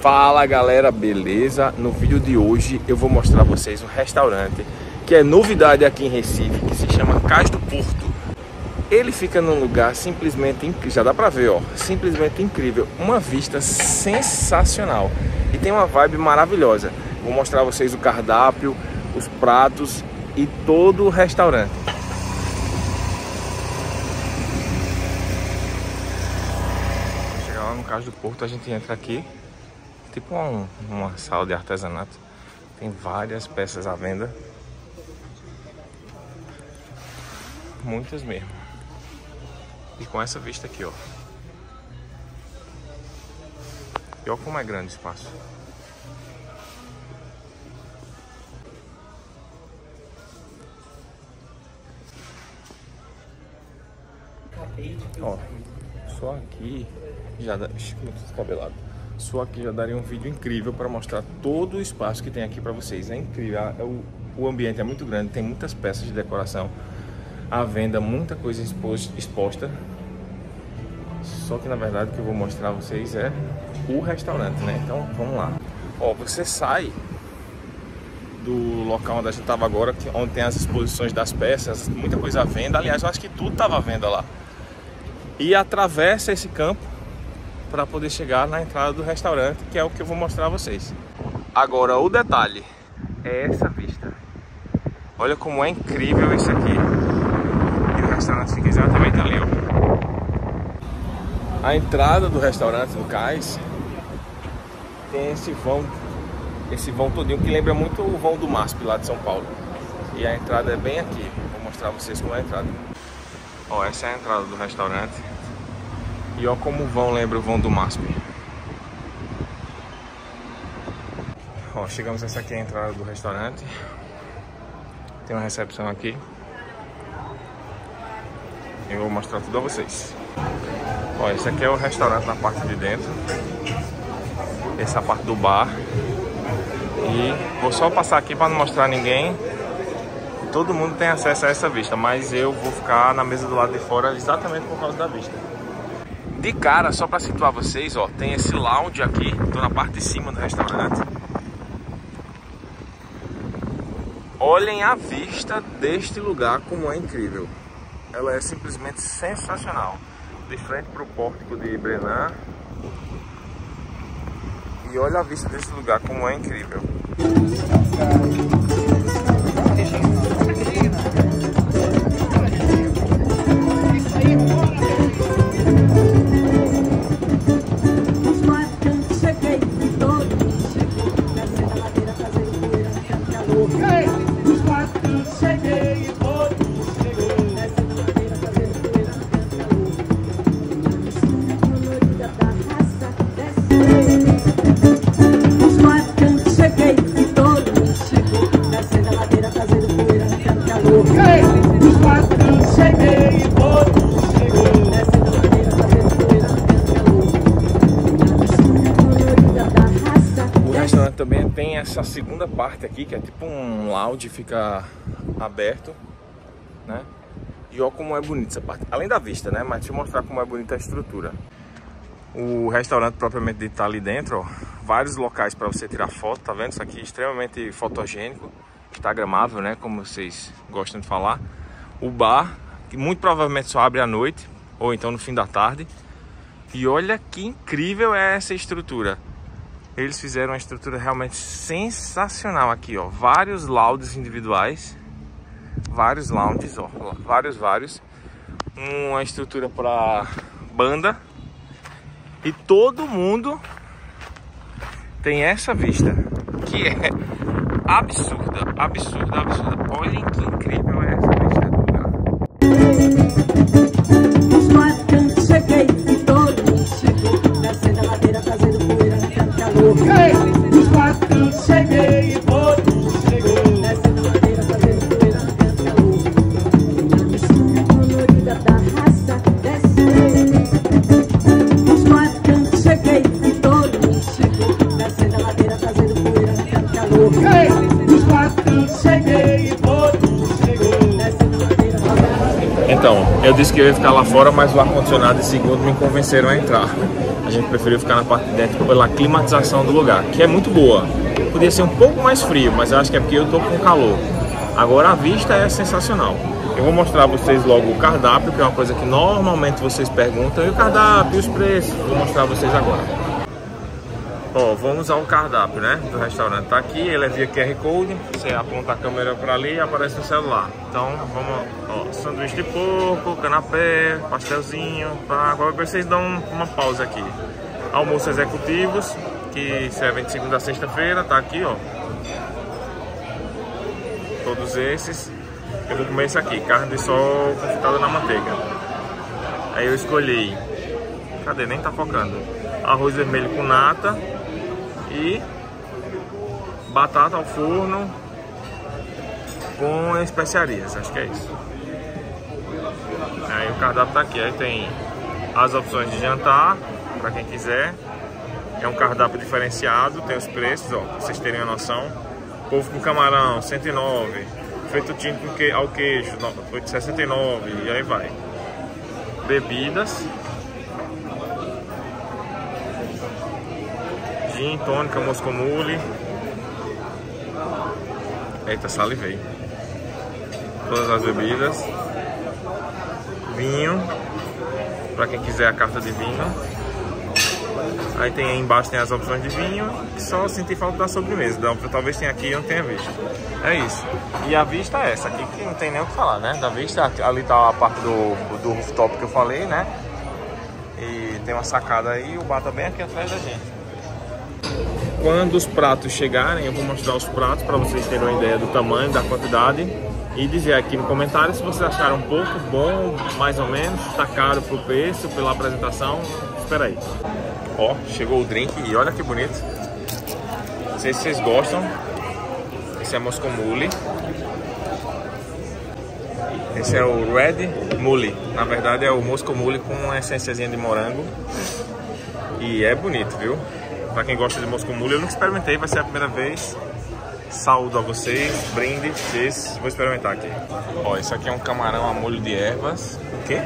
Fala galera, beleza? No vídeo de hoje eu vou mostrar a vocês um restaurante que é novidade aqui em Recife, que se chama Cais do Porto. Ele fica num lugar simplesmente incrível, já dá pra ver, ó, simplesmente incrível, uma vista sensacional e tem uma vibe maravilhosa. Vou mostrar a vocês o cardápio, os pratos e todo o restaurante. Chegar lá no Cais do Porto, a gente entra aqui tipo um, uma sala de artesanato. Tem várias peças à venda. Muitas mesmo. E com essa vista aqui, ó. E olha como é grande o espaço. Ó, só aqui já dá. Ixi, muito descabelado só aqui já daria um vídeo incrível para mostrar todo o espaço que tem aqui para vocês. É incrível, é o, ambiente é muito grande, tem muitas peças de decoração à venda, muita coisa exposta. Só que na verdade o que eu vou mostrar a vocês é o restaurante, né? Então vamos lá. Ó, você sai do local onde a gente estava agora, onde tem as exposições das peças, muita coisa à venda. Aliás, eu acho que tudo estava à venda lá. E atravessa esse campo para poder chegar na entrada do restaurante, que é o que eu vou mostrar a vocês. Agora, o detalhe é essa vista. Olha como é incrível isso aqui. E o restaurante fica exatamente ali, ó. A entrada do restaurante no cais tem esse vão, esse vão todinho que lembra muito o vão do MASP lá de São Paulo. E a entrada é bem aqui. Vou mostrar a vocês como é a entrada. Ó, essa é a entrada do restaurante. E ó como o vão lembra o vão do MASP. Ó, chegamos essa aqui é a entrada do restaurante. Tem uma recepção aqui. Eu vou mostrar tudo a vocês. Ó, esse aqui é o restaurante na parte de dentro. Essa é a parte do bar. E vou só passar aqui para não mostrar ninguém. Todo mundo tem acesso a essa vista, mas eu vou ficar na mesa do lado de fora exatamente por causa da vista. De cara, só para situar vocês, ó, tem esse lounge aqui, tô na parte de cima do restaurante. Olhem a vista deste lugar como é incrível. Ela é simplesmente sensacional. De frente para o pórtico de Brenan. E olha a vista desse lugar como é incrível. Essa segunda parte aqui, que é tipo um lounge, fica aberto, né? E olha como é bonita essa parte, além da vista, né? Mas deixa eu mostrar como é bonita a estrutura. O restaurante propriamente dito tá ali dentro, ó. Vários locais para você tirar foto, tá vendo? Isso aqui é extremamente fotogênico, instagramável, né? Como vocês gostam de falar. O bar, que muito provavelmente só abre à noite, ou então no fim da tarde. E olha que incrível é essa estrutura. Eles fizeram uma estrutura realmente sensacional aqui, ó. Vários laudes individuais. Vários lounges, ó. Vários, vários. Uma estrutura para banda. E todo mundo tem essa vista. Que é absurda, absurda, absurda. Olhem que incrível é essa vista do disse que eu ia ficar lá fora, mas o ar-condicionado e segundo me convenceram a entrar. a gente preferiu ficar na parte de dentro pela climatização do lugar, que é muito boa. Podia ser um pouco mais frio, mas eu acho que é porque eu tô com calor. Agora a vista é sensacional. Eu vou mostrar a vocês logo o cardápio, que é uma coisa que normalmente vocês perguntam. E o cardápio, os preços, vou mostrar a vocês agora. Ó, vamos ao cardápio, né, do restaurante. Tá aqui, ele é via QR Code, você aponta a câmera para ali e aparece no celular. Então, vamos, ó, sanduíche de porco, canapé, pastelzinho, tá? Agora vocês dão uma pausa aqui. Almoço executivos, que servem de segunda a sexta-feira, tá aqui, ó. Todos esses. Eu vou comer esse aqui, carne de sol confitada na manteiga. Aí eu escolhi, cadê? Nem tá focando. Arroz vermelho com nata e batata ao forno com especiarias, acho que é isso. Aí o cardápio tá aqui, aí tem as opções de jantar, para quem quiser. É um cardápio diferenciado, tem os preços, ó, pra vocês terem uma noção. Polvo com camarão, 109. Feito tinto ao queijo, 69 e aí vai. Bebidas, gin, tônica, moscomule. Eita, salivei. Todas as bebidas. Vinho, para quem quiser a carta de vinho. Aí tem aí embaixo tem as opções de vinho, só senti falta da sobremesa. Talvez tenha aqui e não tenha visto. É isso. E a vista é essa aqui, que não tem nem o que falar, né? Da vista, ali tá a parte do, do rooftop que eu falei, né? E tem uma sacada aí, o bar tá bem aqui atrás da gente. Quando os pratos chegarem, eu vou mostrar os pratos para vocês terem uma ideia do tamanho, da quantidade e dizer aqui no comentário se vocês acharam um pouco bom, mais ou menos, está caro pro preço, pela apresentação. Espera aí. Ó, chegou o drink e olha que bonito. Não sei se vocês gostam. Esse é Moscomule. Esse é o Red Mule. Na verdade é o Moscomule com uma essênciazinha de morango. E é bonito, viu? Pra quem gosta de mosco mule, eu nunca experimentei, vai ser a primeira vez. Saúdo a vocês, brinde, esse, vou experimentar aqui. Ó, isso aqui é um camarão a molho de ervas. O quê?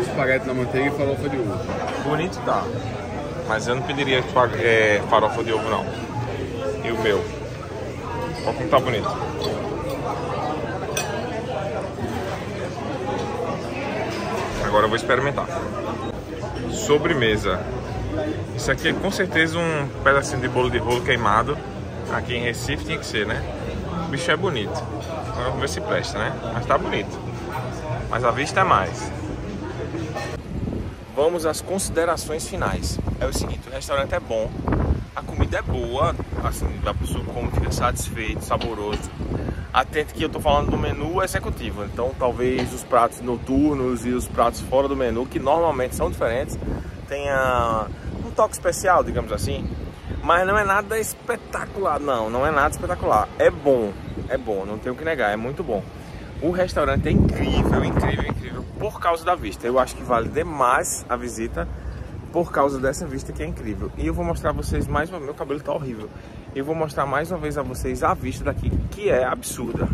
Espaguete na manteiga e farofa de ovo. Bonito tá. Mas eu não pediria é, farofa de ovo não. E o meu? Olha como tá bonito. Agora eu vou experimentar. Sobremesa. Isso aqui é com certeza um pedacinho de bolo de rolo queimado. Aqui em Recife tinha que ser, né? O bicho é bonito. Vamos ver se presta, né? Mas tá bonito. Mas a vista é mais. Vamos às considerações finais. É o seguinte, o restaurante é bom, a comida é boa, assim, a pessoa come, fica satisfeito, saboroso. Atente que eu tô falando do menu executivo, então talvez os pratos noturnos e os pratos fora do menu, que normalmente são diferentes, tenha toque especial, digamos assim. Mas não é nada espetacular, não, não é nada espetacular. É bom, é bom, não tenho o que negar, é muito bom. O restaurante é incrível, incrível, incrível, por causa da vista. Eu acho que vale demais a visita por causa dessa vista que é incrível. E eu vou mostrar a vocês mais uma vez, meu cabelo tá horrível. Eu vou mostrar mais uma vez a vocês a vista daqui, que é absurda.